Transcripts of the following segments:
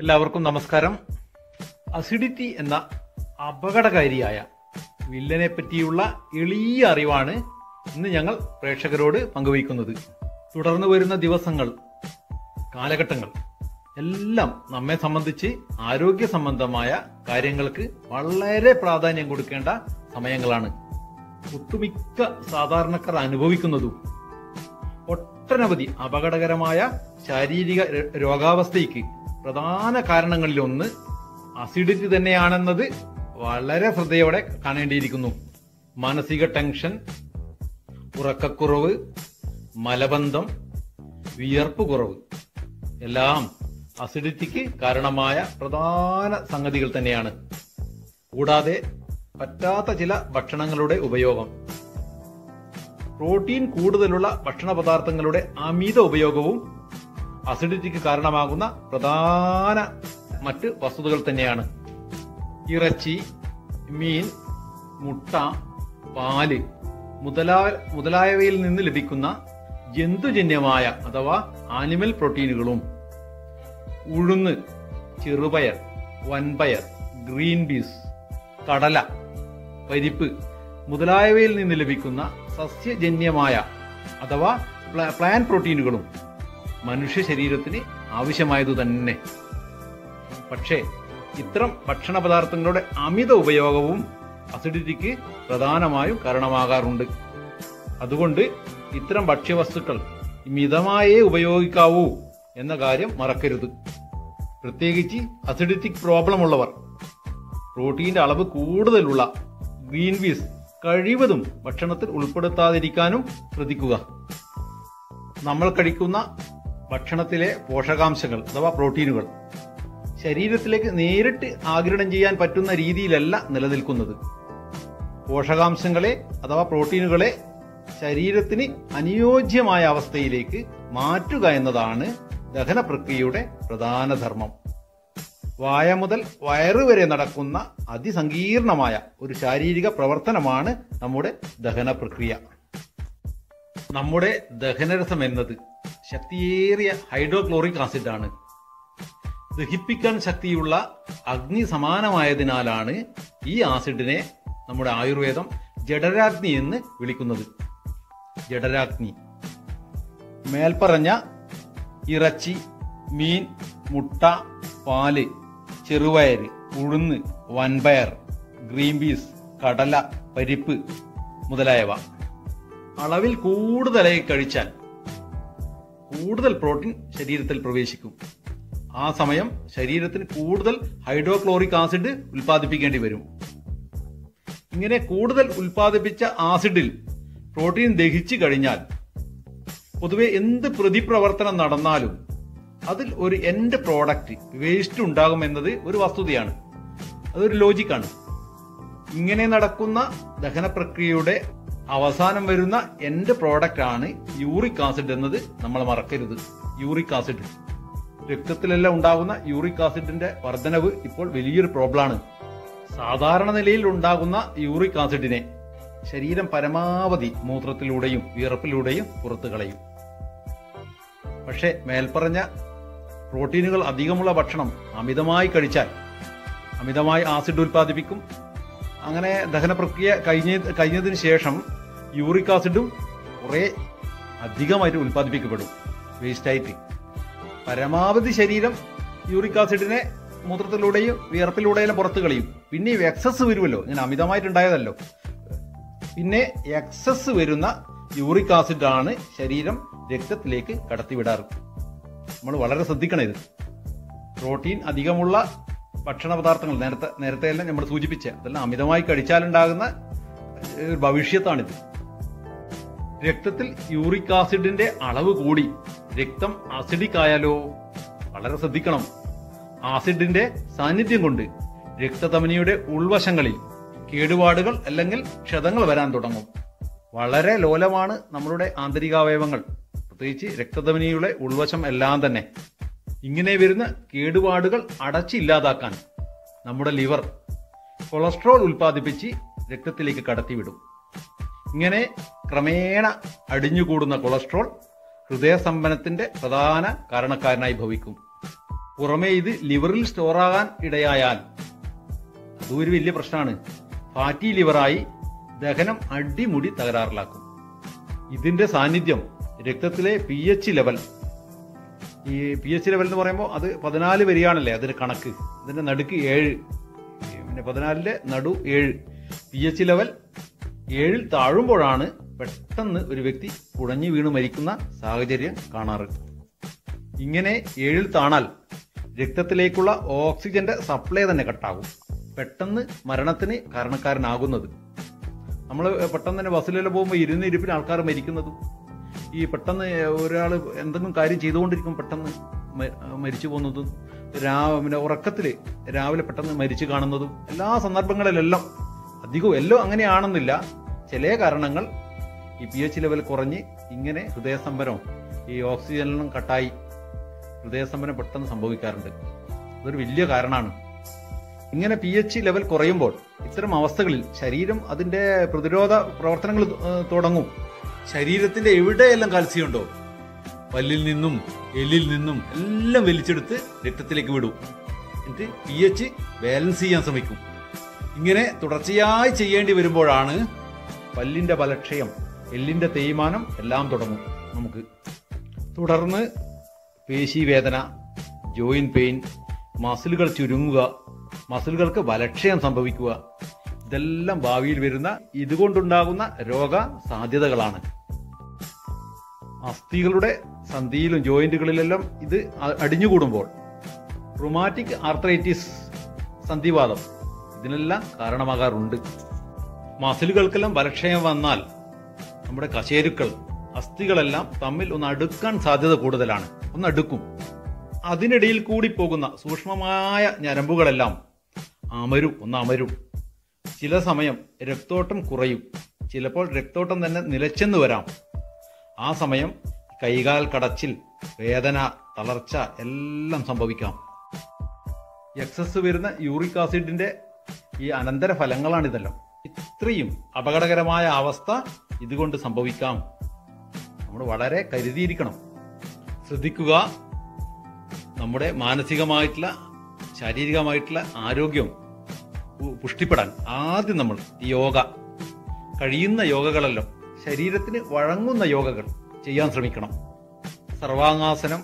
എല്ലാവർക്കും നമസ്കാരം. അസിഡിറ്റി എന്ന അപകടകാരിയായ വില്ലനെ പറ്റിയുള്ള എളിയ അറിവാണ് ഇന്ന് ഞങ്ങൾ പ്രേക്ഷകരോട് പങ്കുവയ്ക്കുന്നത്. തുടർന്ന് വരുന്ന ദിവസങ്ങൾ കാലഘട്ടങ്ങൾ എല്ലാം നമ്മെ സംബന്ധിച്ച് ആരോഗ്യ സംബന്ധമായ കാര്യങ്ങൾക്ക് വളരെ പ്രാധാന്യം കൊടുക്കേണ്ട സമയങ്ങളാണ്. ഒട്ടുമിക്ക സാധാരണക്കാർ അനുഭവിക്കുന്നതും ഒട്ടനവധി അപകടകരമായ ശാരീരിക രോഗാവസ്ഥയ്ക്ക് പ്രധാന കാരണങ്ങളിലൊന്ന് അസിഡിറ്റി തന്നെയാണെന്നത് വളരെ ശ്രദ്ധയോടെ കാണേണ്ടിയിരിക്കുന്നു. മാനസിക ടെൻഷൻ ഉറക്കക്കുറവ് മലബന്ധം വിയർപ്പ് കുറവ്. എല്ലാം അസിഡിറ്റിക്ക് കാരണമായ പ്രധാന സംഗതികൾ തന്നെയാണ്. കൂടാതെ പറ്റാത്ത ചില ഭക്ഷണങ്ങളുടെ ഉപയോഗം. പ്രോട്ടീൻ കൂടുതലുള്ള ഭക്ഷണ പദാർത്ഥങ്ങളുടെ അമിത ഉപയോഗവും അസിഡിറ്റിക്ക് കാരണമാകുന്ന പ്രധാന മറ്റ് വസ്തുതകൾ തന്നെയാണ്. ഇറച്ചി മീൻ മുട്ട പാൽ മുതലായ മുതലായവയിൽ നിന്ന് ലഭിക്കുന്ന ജന്തുജന്യമായ അഥവാ ആനിമൽ പ്രോട്ടീനുകളും ഉഴുന്ന് ചെറുപയർ വൻപയർ ഗ്രീൻ പീസ് കടല പരിപ്പ് മുതലായവയിൽ നിന്ന് ലഭിക്കുന്ന സസ്യജന്യമായ അഥവാ പ്ലാൻ പ്രോട്ടീനുകളും മനുഷ്യ ശരീരത്തിന് ആവശ്യമായതു തന്നെ. പക്ഷേ ഇത്തരം ഭക്ഷണ പദാർത്ഥങ്ങളുടെ അമിത ഉപയോഗവും അസിഡിറ്റിക്ക് പ്രധാനമായും കാരണമാകാറുണ്ട്. അതുകൊണ്ട് ഇത്തരം ഭക്ഷ്യവസ്തുക്കൾ മിതമായേ ഉപയോഗിക്കാവൂ എന്ന കാര്യം മറക്കരുത്. പ്രത്യേകിച്ച് അസിഡിറ്റിക് പ്രോബ്ലം ഉള്ളവർ. പ്രോട്ടീന്റെ അളവ് കൂടുതലുള്ള ഗ്രീൻ പീസ് കഴിവതും ഭക്ഷണത്തിൽ ഉൾപ്പെടുത്താതിരിക്കാനും ശ്രദ്ധിക്കുക. നമ്മൾ കഴിക്കുന്ന ഭക്ഷണത്തിലെ പോഷകാംശങ്ങൾ അഥവാ പ്രോട്ടീനുകൾ ശരീരത്തിലേക്ക് നേരിട്ട് ആഗിരണം ചെയ്യാൻ പറ്റുന്ന രീതിയിലല്ല നിലനിൽക്കുന്നത്. പോഷകാംശങ്ങളെ അഥവാ പ്രോട്ടീനുകളെ ശരീരത്തിന് അനുയോജ്യമായ അവസ്ഥയിലേക്ക് മാറ്റുക എന്നതാണ് ദഹന പ്രക്രിയയുടെ പ്രധാന ധർമ്മം. വായ മുതൽ വയറ് വരെ നടക്കുന്ന അതിസങ്കീർണമായ ഒരു ശാരീരിക പ്രവർത്തനമാണ് നമ്മുടെ ദഹന പ്രക്രിയ. നമ്മുടെ ദഹനരസം എന്നത് ശക്തിയേറിയ ഹൈഡ്രോക്ലോറിക് ആസിഡ് ആണ് ദഹിപ്പിക്കാൻ ശക്തിയുള്ള അഗ്നി സമാനമായതിനാലാണ് ഈ ആസിഡിനെ നമ്മുടെ ആയുർവേദം ജഡരാഗ്നി എന്ന് വിളിക്കുന്നത്. ജഡരാഗ്നി മേൽപ്പറഞ്ഞ ഇറച്ചി മീൻ മുട്ട പാൽ ചെറുപയർ ഉഴുന്ന് വൻപയർ ഗ്രീൻ പീസ് കടല പരിപ്പ് മുതലായവ. അളവിൽ കൂടുതലായി കഴിച്ചാൽ കൂടുതൽ പ്രോട്ടീൻ ശരീരത്തിൽ പ്രവേശിക്കും. ആ സമയം ശരീരത്തിന് കൂടുതൽ ഹൈഡ്രോക്ലോറിക് ആസിഡ് ഉൽപ്പാദിപ്പിക്കേണ്ടി വരും. ഇങ്ങനെ കൂടുതൽ ഉൽപ്പാദിപ്പിച്ച ആസിഡിൽ പ്രോട്ടീൻ ദഹിച്ചു കഴിഞ്ഞാൽ പൊതുവെ എന്ത് പ്രതിപ്രവർത്തനം നടന്നാലും അതിൽ ഒരു എൻഡ് പ്രോഡക്റ്റ് വേസ്റ്റ് ഉണ്ടാകും എന്നത് ഒരു വസ്തുതയാണ്. അതൊരു ലോജിക്കാണ് ഇങ്ങനെ നടക്കുന്ന ദഹന പ്രക്രിയയുടെ അവസാനം വരുന്ന എന്റെ പ്രോഡക്റ്റ് ആണ് യൂറിക് ആസിഡ് എന്നത് നമ്മൾ മറക്കരുത്. യൂറിക് ആസിഡ് രക്തത്തിലെല്ലാം ഉണ്ടാകുന്ന യൂറിക് ആസിഡിന്റെ വർധനവ് ഇപ്പോൾ വലിയൊരു പ്രോബ്ലമാണ് സാധാരണ നിലയിൽ ഉണ്ടാകുന്ന യൂറിക് ആസിഡിനെ ശരീരം പരമാവധി മൂത്രത്തിലൂടെയും വിയർപ്പിലൂടെയും പുറത്തു കളയും. പക്ഷേ മേൽപ്പറഞ്ഞ പ്രോട്ടീനുകൾ അധികമുള്ള ഭക്ഷണം അമിതമായി കഴിച്ചാൽ അമിതമായി ആസിഡ് ഉൽപ്പാദിപ്പിക്കും. അങ്ങനെ ദഹന പ്രക്രിയ കഴിഞ്ഞ കഴിഞ്ഞതിന് ശേഷം യൂറിക് ആസിഡും കുറേ അധികമായിട്ട് ഉൽപ്പാദിപ്പിക്കപ്പെടും. വേസ്റ്റായിട്ട് പരമാവധി ശരീരം യൂറിക് ആസിഡിനെ മൂത്രത്തിലൂടെയും വിയർപ്പിലൂടെയും പുറത്ത് കളയും. പിന്നെ ഈ എക്സസ് വരുമല്ലോ. ഞാൻ അമിതമായിട്ടുണ്ടായതല്ലോ. പിന്നെ എക്സസ് വരുന്ന യൂറിക് ആസിഡ് ആണ് ശരീരം രക്തത്തിലേക്ക് കടത്തിവിടാറ്. നമ്മൾ വളരെ ശ്രദ്ധിക്കണം ഇത്. പ്രോട്ടീൻ അധികമുള്ള ഭക്ഷണ പദാർത്ഥങ്ങൾ നേരത്തെ നേരത്തെ എല്ലാം നമ്മൾ സൂചിപ്പിച്ച അതെല്ലാം അമിതമായി കഴിച്ചാലുണ്ടാകുന്ന ഭവിഷ്യത്താണിത്. രക്തത്തിൽ യൂറിക് ആസിഡിന്റെ അളവ് കൂടി. രക്തം അസിഡിക് ആയാലോ വളരെ ശ്രദ്ധിക്കണം. ആസിഡിന്റെ സാന്നിധ്യം കൊണ്ട് രക്തധമനിയുടെ ഉൾവശങ്ങളിൽ കേടുപാടുകൾ അല്ലെങ്കിൽ ക്ഷതങ്ങൾ വരാൻ തുടങ്ങും. വളരെ ലോലമാണ് നമ്മളുടെ ആന്തരികാവയവങ്ങൾ. പ്രത്യേകിച്ച് രക്തധമനിയുടെ ഉൾവശം എല്ലാം തന്നെ. ഇങ്ങനെ വരുന്ന കേടുപാടുകൾ അടച്ചില്ലാതാക്കാൻ നമ്മുടെ ലിവർ കൊളസ്ട്രോൾ ഉൽപ്പാദിപ്പിച്ച് രക്തത്തിലേക്ക് കടത്തിവിടും. ഇങ്ങനെ ക്രമേണ അടിഞ്ഞുകൂടുന്ന കൊളസ്ട്രോൾ ഹൃദയസ്തംഭനത്തിന്റെ പ്രധാന കാരണക്കാരനായി ഭവിക്കും. പുറമേ ഇത് ലിവറിൽ സ്റ്റോറാകാൻ ഇടയായാൽ അതൊരു വലിയ പ്രശ്നമാണ്. ഫാറ്റി ലിവറായി ദഹനം അടിമുടി തകരാറിലാക്കും. ഇതിന്റെ സാന്നിധ്യം രക്തത്തിലെ പി എച്ച് ലെവൽ ഈ പി എച്ച് ലെവൽ എന്ന് പറയുമ്പോൾ അത് പതിനാല് വരികയാണല്ലേ അതിന്റെ കണക്ക്. അതിന്റെ നടുക്ക് ഏഴ്. പിന്നെ പതിനാലിന്റെ നടു ഏഴ്. പി എച്ച് ലെവൽ ഏഴിൽ താഴുമ്പോഴാണ് പെട്ടെന്ന് ഒരു വ്യക്തി കുഴഞ്ഞു വീണ് മരിക്കുന്ന സാഹചര്യം കാണാറ് ഇങ്ങനെ ഏഴിൽ താണാൽ രക്തത്തിലേക്കുള്ള ഓക്സിജന്റെ സപ്ലൈ തന്നെ കട്ടാകും. പെട്ടെന്ന് മരണത്തിന് കാരണക്കാരനാകുന്നത്. നമ്മൾ പെട്ടെന്ന് തന്നെ ബസ്സിലെല്ലാം പോകുമ്പോൾ ഇരുന്ന് ഇരിപ്പിന് ആൾക്കാർ മരിക്കുന്നതും. ഈ പെട്ടെന്ന് ഒരാൾ എന്തെങ്കിലും കാര്യം ചെയ്തുകൊണ്ടിരിക്കും പെട്ടെന്ന് മരിച്ചു പോകുന്നതും രാ പിന്നെ ഉറക്കത്തിൽ രാവിലെ പെട്ടെന്ന് മരിച്ചു കാണുന്നതും എല്ലാ സന്ദർഭങ്ങളിലെല്ലാം അധികവും എല്ലാം അങ്ങനെയാണെന്നില്ല. ചില കാരണങ്ങൾ ഈ പി എച്ച് ലെവൽ കുറഞ്ഞ് ഇങ്ങനെ ഹൃദയസ്തംഭനം ഈ ഓക്സിജനിലും കട്ടായി ഹൃദയസ്തംഭനം പെട്ടെന്ന് സംഭവിക്കാറുണ്ട്. അതൊരു വലിയ കാരണമാണ്. ഇങ്ങനെ പി എച്ച് ലെവൽ കുറയുമ്പോൾ ഇത്തരം അവസ്ഥകളിൽ ശരീരം അതിന്റെ പ്രതിരോധ പ്രവർത്തനങ്ങൾ തുടങ്ങും. ശരീരത്തിന്റെ എവിടെയെല്ലാം കാൽസ്യം ഉണ്ടോ പല്ലിൽ നിന്നും എല്ലിൽ നിന്നും എല്ലാം വലിച്ചെടുത്ത് രക്തത്തിലേക്ക് വിടും. എന്നിട്ട് പി എച്ച് ബാലൻസ് ചെയ്യാൻ ശ്രമിക്കും. ഇങ്ങനെ തുടർച്ചയായി ചെയ്യേണ്ടി വരുമ്പോഴാണ് പല്ലിന്റെ ബലക്ഷയം എല്ലിന്റെ തേയ്മാനം എല്ലാം തുടങ്ങും. നമുക്ക് തുടർന്ന് പേശീവേദന ജോയിൻ പെയിൻ മസിലുകൾ ചുരുങ്ങുക മസിലുകൾക്ക് ബലക്ഷയം സംഭവിക്കുക ഇതെല്ലാം ഭാവിയിൽ വരുന്ന ഇതുകൊണ്ടുണ്ടാകുന്ന രോഗ സാധ്യതകളാണ്. അസ്ഥികളുടെ സന്ധിയിലും ജോയിന്റുകളിലെല്ലാം ഇത് അടിഞ്ഞുകൂടുമ്പോൾ റുമാറ്റിക് ആർത്രൈറ്റിസ് സന്ധിവാദം ഇതിനെല്ലാം കാരണമാകാറുണ്ട്. മസിലുകൾക്കെല്ലാം ബലക്ഷയം വന്നാൽ നമ്മുടെ കശേരുക്കൾ അസ്ഥികളെല്ലാം തമ്മിൽ ഒന്ന് അടുക്കാൻ സാധ്യത കൂടുതലാണ്. ഒന്ന് അടുക്കും. അതിനിടയിൽ കൂടി പോകുന്ന സൂക്ഷ്മമായ ഞരമ്പുകളെല്ലാം അമരും ഒന്ന് അമരും. ചില സമയം രക്തോട്ടം കുറയും. ചിലപ്പോൾ രക്തോട്ടം തന്നെ നിലച്ചെന്ന് വരാം. ആ സമയം കൈകാൽ കടച്ചിൽ വേദന തളർച്ച എല്ലാം സംഭവിക്കാം. എക്സസ് വരുന്ന യൂറിക് ആസിഡിന്റെ ഈ അനന്തര ഫലങ്ങളാണിതെല്ലാം ഇത്രയും അപകടകരമായ അവസ്ഥ ഇതുകൊണ്ട് സംഭവിക്കാം. നമ്മൾ വളരെ കരുതിയിരിക്കണം. ശ്രദ്ധിക്കുക. നമ്മുടെ മാനസികമായിട്ടുള്ള ശാരീരികമായിട്ടുള്ള ആരോഗ്യം പുഷ്ടിപ്പെടാൻ ആദ്യം നമ്മൾ യോഗ കഴിയുന്ന യോഗകളെല്ലാം ശരീരത്തിന് വഴങ്ങുന്ന യോഗകൾ ചെയ്യാൻ ശ്രമിക്കണം. സർവാംഗാസനം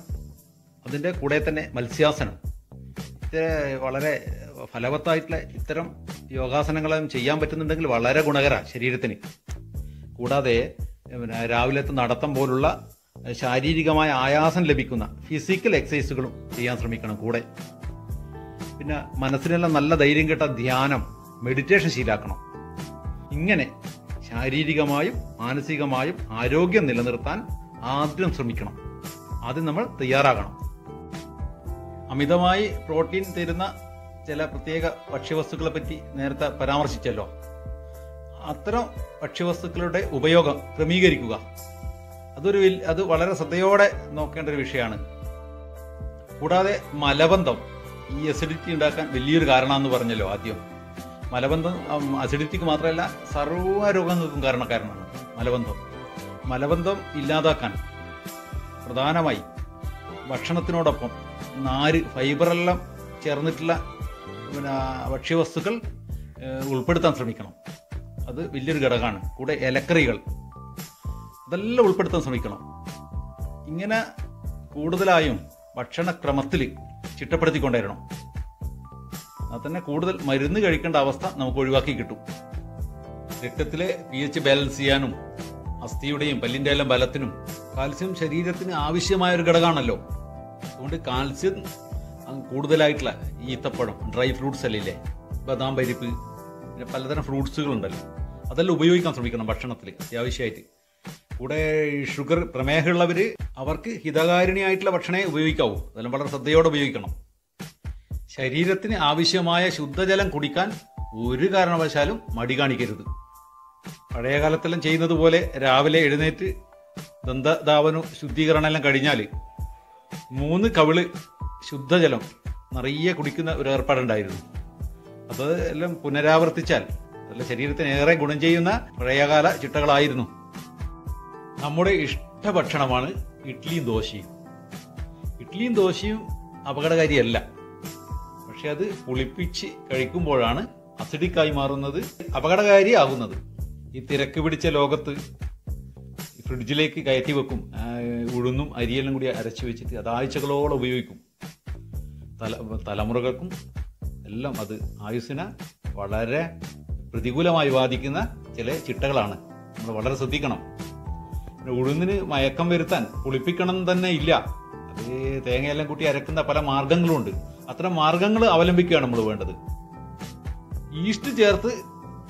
അതിന്റെ കൂടെ തന്നെ മത്സ്യാസനം. വളരെ ഫലവത്തായിട്ടുള്ള ഇത്തരം യോഗാസനങ്ങളും ചെയ്യാൻ പറ്റുന്നുണ്ടെങ്കിൽ വളരെ ഗുണകര ശരീരത്തിന്. കൂടാതെ രാവിലത്തെ നടത്തം പോലുള്ള ശാരീരികമായ ആയാസം ലഭിക്കുന്ന ഫിസിക്കൽ എക്സസൈസുകളും ചെയ്യാൻ ശ്രമിക്കണം കൂടെ. പിന്നെ മനസ്സിനെല്ലാം നല്ല ധൈര്യം കിട്ട ധ്യാനം മെഡിറ്റേഷൻ ശീലാക്കണം. ഇങ്ങനെ ശാരീരികമായും മാനസികമായും ആരോഗ്യം നിലനിർത്താൻ ആദ്യം ശ്രമിക്കണം. ആദ്യം നമ്മൾ തയ്യാറാകണം. അമിതമായി പ്രോട്ടീൻ തരുന്ന ചില പ്രത്യേക ഭക്ഷ്യവസ്തുക്കളെ പറ്റി നേരത്തെ പരാമർശിച്ചല്ലോ. അത്തരം ഭക്ഷ്യവസ്തുക്കളുടെ ഉപയോഗം ക്രമീകരിക്കുക. അതൊരു അത് വളരെ ശ്രദ്ധയോടെ നോക്കേണ്ട ഒരു വിഷയമാണ്. കൂടാതെ മലബന്ധം ഈ അസിഡിറ്റി ഉണ്ടാക്കാൻ വലിയൊരു കാരണമെന്ന് പറഞ്ഞല്ലോ ആദ്യം. മലബന്ധം അസിഡിറ്റിക്ക് മാത്രമല്ല സർവ രോഗങ്ങൾക്കും കാരണക്കാരനാണ് മലബന്ധം. മലബന്ധം ഇല്ലാതാക്കാൻ പ്രധാനമായി ഭക്ഷണത്തിനോടൊപ്പം നാര് ഫൈബറെല്ലാം ചേർന്നിട്ടുള്ള പിന്നെ ഭക്ഷ്യവസ്തുക്കൾ ഉൾപ്പെടുത്താൻ ശ്രമിക്കണം. അത് വലിയൊരു ഘടകമാണ്. കൂടെ ഇലക്കറികൾ അതെല്ലാം ഉൾപ്പെടുത്താൻ ശ്രമിക്കണം. ഇങ്ങനെ കൂടുതലായും ഭക്ഷണക്രമത്തിൽ ചിട്ടപ്പെടുത്തിക്കൊണ്ടിരണം. അത് തന്നെ കൂടുതൽ മരുന്ന് കഴിക്കേണ്ട അവസ്ഥ നമുക്ക് ഒഴിവാക്കി കിട്ടും. രക്തത്തിലെ പി എച്ച് ബാലൻസ് ചെയ്യാനും അസ്ഥിയുടെയും പല്ലിന്റെ എല്ലാം ബലത്തിനും കാൽസ്യം ശരീരത്തിന് ആവശ്യമായ ഒരു ഘടകമാണല്ലോ. അതുകൊണ്ട് കാൽസ്യം കൂടുതലായിട്ടുള്ള ഈത്തപ്പഴം ഡ്രൈ ഫ്രൂട്ട്സ് അല്ലേ ബദാം പരിപ്പ് പിന്നെ പലതരം ഫ്രൂട്ട്സുകളുണ്ടല്ലോ. അതെല്ലാം ഉപയോഗിക്കാൻ ശ്രമിക്കണം ഭക്ഷണത്തിൽ അത്യാവശ്യമായിട്ട്. കൂടെ ഷുഗർ പ്രമേഹമുള്ളവർ അവർക്ക് ഹിതകാരിണിയായിട്ടുള്ള ഭക്ഷണേ ഉപയോഗിക്കാവൂ. അതെല്ലാം വളരെ ശ്രദ്ധയോടെ ഉപയോഗിക്കണം. ശരീരത്തിന് ആവശ്യമായ ശുദ്ധജലം കുടിക്കാൻ ഒരു കാരണവശാലും മടി കാണിക്കരുത്. പഴയ കാലത്തെല്ലാം ചെയ്യുന്നത് പോലെ രാവിലെ എഴുന്നേറ്റ് ദന്തധാവനു ശുദ്ധീകരണം എല്ലാം കഴിഞ്ഞാൽ മൂന്ന് കവിൾ ശുദ്ധജലം നിറയെ കുടിക്കുന്ന ഒരു ഏർപ്പാടുണ്ടായിരുന്നു. അത് എല്ലാം പുനരാവർത്തിച്ചാൽ ശരീരത്തിന് ഏറെ ഗുണം ചെയ്യുന്ന പഴയകാല ചിട്ടകളായിരുന്നു. നമ്മുടെ ഇഷ്ട ഭക്ഷണമാണ് ഇഡ്ഡലിയും ദോശയും. ഇഡ്ഡലിയും ദോശയും അപകടകാരിയല്ല. പക്ഷെ അത് പുളിപ്പിച്ച് കഴിക്കുമ്പോഴാണ് അസിഡിക്കായി മാറുന്നത് അപകടകാരി ആകുന്നത് ഈ തിരക്ക് പിടിച്ച ലോകത്ത് ഫ്രിഡ്ജിലേക്ക് കയറ്റി വെക്കും. ഉഴുന്നും അരിയെല്ലാം കൂടി അരച്ചു വെച്ചിട്ട് അത് ആഴ്ചകളോളം ഉപയോഗിക്കും. തല തലമുറകൾക്കും എല്ലാം അത് ആയുസ്സിനെ വളരെ പ്രതികൂലമായി ബാധിക്കുന്ന ചില ചിട്ടകളാണ്. നമ്മൾ വളരെ ശ്രദ്ധിക്കണം. പിന്നെ ഉഴുന്നിന് മയക്കം വരുത്താൻ പുളിപ്പിക്കണം തന്നെ ഇല്ല. അത് തേങ്ങയെല്ലാം കൂട്ടി അരക്കുന്ന പല മാർഗങ്ങളുണ്ട്. അത്തരം മാർഗങ്ങൾ അവലംബിക്കുകയാണ് നമ്മൾ വേണ്ടത്. ഈസ്റ്റ് ചേർത്ത്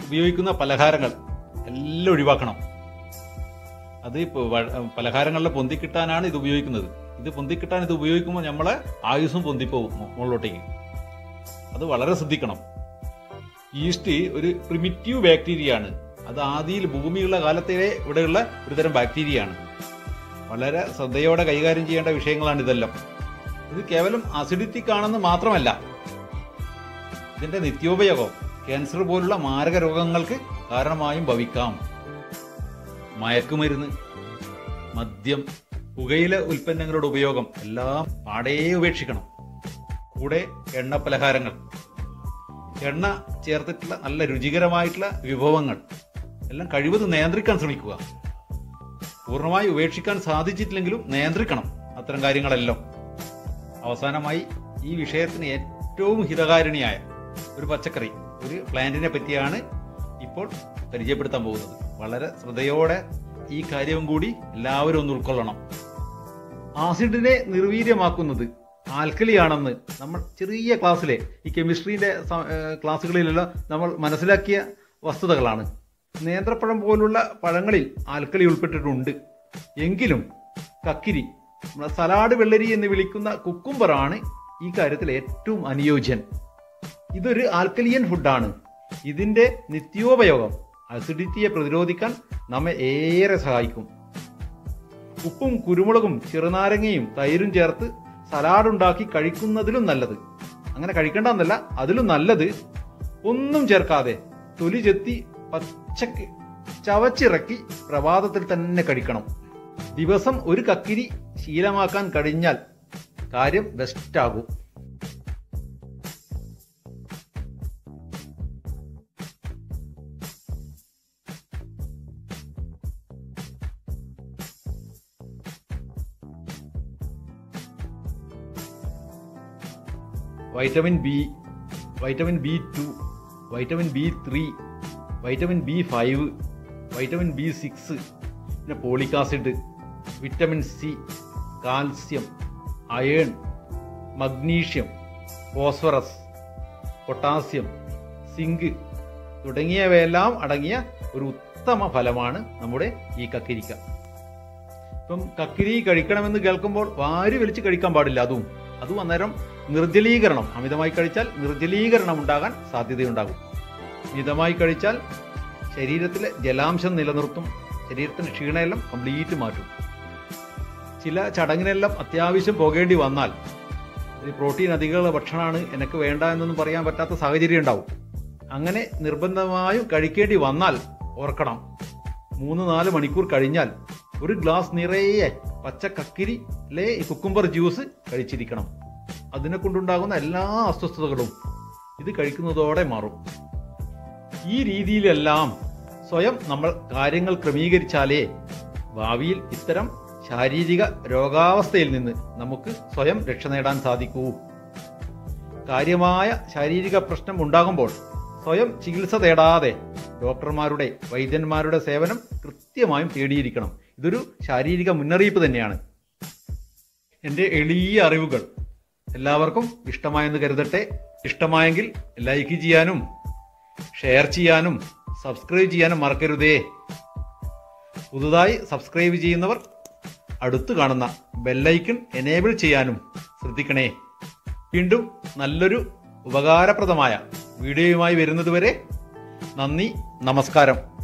ഉപയോഗിക്കുന്ന പലഹാരങ്ങൾ എല്ലാം ഒഴിവാക്കണം. അത് പലഹാരങ്ങളിൽ പൊന്തി കിട്ടാനാണ് ഇത് ഉപയോഗിക്കുന്നത്. ഇത് പൊന്തി കിട്ടാൻ ഇത് ഉപയോഗിക്കുമ്പോൾ നമ്മളെ ആയുസ്സും പൊന്തിപ്പോകും മുകളിലോട്ടേക്ക്. അത് വളരെ ശ്രദ്ധിക്കണം. ഈസ്റ്റ് ഒരു പ്രിമിറ്റീവ് ബാക്ടീരിയ ആണ്. അത് ആദിയിൽ ഭൂമിയുള്ള കാലത്തിലെ ഇവിടെയുള്ള ഒരുതരം ബാക്ടീരിയയാണ് വളരെ ശ്രദ്ധയോടെ കൈകാര്യം ചെയ്യേണ്ട വിഷയങ്ങളാണ് ഇതെല്ലാം. ഇത് കേവലം അസിഡിറ്റിക് ആണെന്ന് മാത്രമല്ല ഇതിന്റെ നിത്യോപയോഗം ക്യാൻസർ പോലുള്ള മാരക രോഗങ്ങൾക്ക് കാരണമായും ഭവിക്കാം. മയക്കുമരുന്ന് മദ്യം പുകയില ഉൽപ്പന്നങ്ങളുടെ ഉപയോഗം എല്ലാം പാടേ ഉപേക്ഷിക്കണം. കൂടെ എണ്ണ പലഹാരങ്ങൾ എണ്ണ ചേർത്തിട്ടുള്ള നല്ല രുചികരമായിട്ടുള്ള വിഭവങ്ങൾ. എല്ലാം കഴിവതും നിയന്ത്രിക്കാൻ ശ്രമിക്കുക. പൂർണമായി ഉപേക്ഷിക്കാൻ സാധിച്ചിട്ടില്ലെങ്കിലും നിയന്ത്രിക്കണം അത്തരം കാര്യങ്ങളെല്ലാം. അവസാനമായി ഈ വിഷയത്തിന് ഏറ്റവും ഹിതകാരിണിയായ ഒരു പച്ചക്കറി ഒരു പ്ലാന്റിനെ പറ്റിയാണ് ഇപ്പോൾ പരിചയപ്പെടുത്താൻ പോകുന്നത്. വളരെ ശ്രദ്ധയോടെ ഈ കാര്യവും കൂടി എല്ലാവരും ഒന്ന് ഉൾക്കൊള്ളണം. ആസിഡിനെ നിർവീര്യമാക്കുന്നത് ആൽക്കലിയാണെന്ന് നമ്മൾ ചെറിയ ക്ലാസ്സിലെ ഈ കെമിസ്ട്രിയുടെ സ- ക്ലാസ്സുകളിലെല്ലാം നമ്മൾ മനസ്സിലാക്കിയ വസ്തുതകളാണ്. നേന്ത്രപ്പഴം പോലുള്ള പഴങ്ങളിൽ ആൽക്കലി ഉൾപ്പെട്ടിട്ടുണ്ട്. എങ്കിലും കക്കിരി നമ്മളെ സലാഡ് വെള്ളരി എന്ന് വിളിക്കുന്ന കുക്കുംബറാണ് ഈ കാര്യത്തിൽ ഏറ്റവും അനുയോജ്യൻ. ഇതൊരു ആൽക്കലിയൻ ഫുഡാണ്. ഇതിന്റെ നിത്യോപയോഗം അസിഡിറ്റിയെ പ്രതിരോധിക്കാൻ നമ്മെ ഏറെ സഹായിക്കും. ഉപ്പും കുരുമുളകും ചെറുനാരങ്ങയും തൈരും ചേർത്ത് സലാഡ് ഉണ്ടാക്കി കഴിക്കുന്നതിലും നല്ലത്. അങ്ങനെ കഴിക്കേണ്ടെന്നല്ല അതിലും നല്ലത് ഒന്നും ചേർക്കാതെ തൊലി ചെത്തി പച്ചക്ക് ചവച്ചിറക്കി പ്രഭാതത്തിൽ തന്നെ കഴിക്കണം. ദിവസം ഒരു കക്കിരി ശീലമാക്കാൻ കഴിഞ്ഞാൽ കാര്യം best vitamin B vitamin B two vitamin B three vitamin B five vitamin B six പിന്നെ folic acid vitamin C calcium iron magnesium phosphorus potassium zinc തുടങ്ങിയവയെല്ലാം അടങ്ങിയ ഒരു ഉത്തമ ഫലമാണ് നമ്മുടെ ഈ കക്കിരിക്ക. ഇപ്പം കക്കിരി കഴിക്കണമെന്ന് കേൾക്കുമ്പോൾ വാരി വലിച്ച് കഴിക്കാൻ പാടില്ല അതും. അതും അന്നേരം നിർജലീകരണം. അമിതമായി കഴിച്ചാൽ നിർജലീകരണം ഉണ്ടാകാൻ സാധ്യതയുണ്ടാകും. മിതമായി കഴിച്ചാൽ ശരീരത്തിലെ ജലാംശം നിലനിർത്തും. ശരീരത്തിന് ക്ഷീണമെല്ലാം കംപ്ലീറ്റ് മാറ്റും. ചില ചടങ്ങിനെല്ലാം അത്യാവശ്യം പോകേണ്ടി വന്നാൽ പ്രോട്ടീൻ അധികമുള്ള ഭക്ഷണമാണ് എനിക്ക് വേണ്ട എന്നൊന്നും പറയാൻ പറ്റാത്ത സാഹചര്യം ഉണ്ടാവും. അങ്ങനെ നിർബന്ധമായും കഴിക്കേണ്ടി വന്നാൽ ഓർക്കണം. മൂന്ന് നാല് മണിക്കൂർ കഴിഞ്ഞാൽ ഒരു ഗ്ലാസ് നിറയെ പച്ച കക്കിരി ഈ കുക്കുംബർ ജ്യൂസ് കഴിച്ചിരിക്കണം. അതിനെ കൊണ്ടുണ്ടാകുന്ന എല്ലാ അസ്വസ്ഥതകളും ഇത് കഴിക്കുന്നതോടെ മാറും. ഈ രീതിയിലെല്ലാം സ്വയം നമ്മൾ കാര്യങ്ങൾ ക്രമീകരിച്ചാലേ ഭാവിയിൽ ഇത്തരം ശാരീരിക രോഗാവസ്ഥയിൽ നിന്ന് നമുക്ക് സ്വയം രക്ഷ നേടാൻ സാധിക്കൂ. കാര്യമായ ശാരീരിക പ്രശ്നം ഉണ്ടാകുമ്പോൾ സ്വയം ചികിത്സ തേടാതെ ഡോക്ടർമാരുടെ വൈദ്യന്മാരുടെ സേവനം കൃത്യമായും തേടിയിരിക്കണം. ഇതൊരു ശാരീരിക മുന്നറിയിപ്പ് തന്നെയാണ്. എന്റെ എളിയ അറിവുകൾ. എല്ലാവർക്കും ഇഷ്ടമായെന്ന് കരുതട്ടെ. ഇഷ്ടമായെങ്കിൽ ലൈക്ക് ചെയ്യാനും ഷെയർ ചെയ്യാനും സബ്സ്ക്രൈബ് ചെയ്യാനും മറക്കരുതേ. പുതുതായി സബ്സ്ക്രൈബ് ചെയ്യുന്നവർ അടുത്തു കാണുന്ന ബെല്ലൈക്കൺ എനേബിൾ ചെയ്യാനും ശ്രദ്ധിക്കണേ. വീണ്ടും നല്ലൊരു ഉപകാരപ്രദമായ വീഡിയോയുമായി വരുന്നതുവരെ നന്ദി നമസ്കാരം.